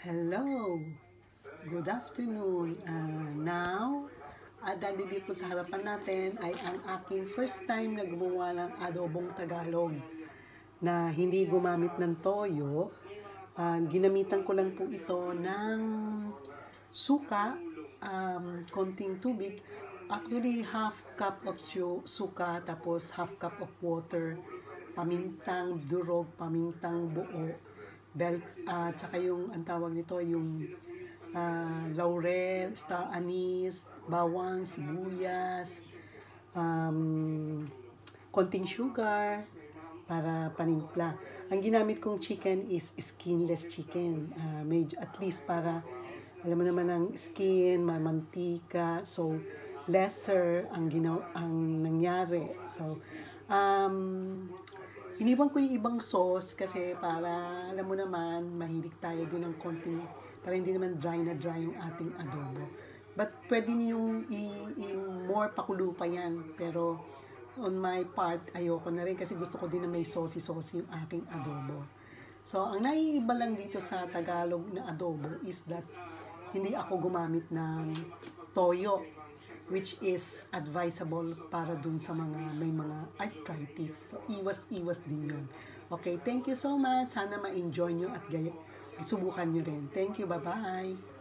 Hello! Good afternoon. Uh, now, at uh, dito po sa harapan natin ay ang aking first time na gumawa ng adobong Tagalog na hindi gumamit ng toyo. Uh, ginamitan ko lang po ito ng suka, um, konting tubig, actually half cup of su- suka tapos half cup of water, pamintang durog, pamintang buo, bell, uh, tsaka yung, ang tawag nito, yung uh, laurel, star anise, bawang, sibuyas, um, konting sugar, para panimpla. Ang ginamit kong chicken is skinless chicken. Uh, medyo, at least para, alam mo naman ang skin, mamantika, so lesser ang ginaw ang nangyari. So, um, Iniwan ko yung ibang sauce kasi para, alam mo naman, mahilig tayo din ng konting, para hindi naman dry na dry yung ating adobo. But pwede niyong i-more pakulo pa yan. Pero on my part, ayoko na rin kasi gusto ko din na may saucy-saucy yung aking adobo. So, ang naiiba lang dito sa Tagalog na adobo is that hindi ako gumamit ng toyo which is advisable para dun sa mga may mga arthritis. So, iwas-iwas din yun. Okay, thank you so much. Sana ma-enjoy nyo at subukan nyo rin. Thank you, bye-bye.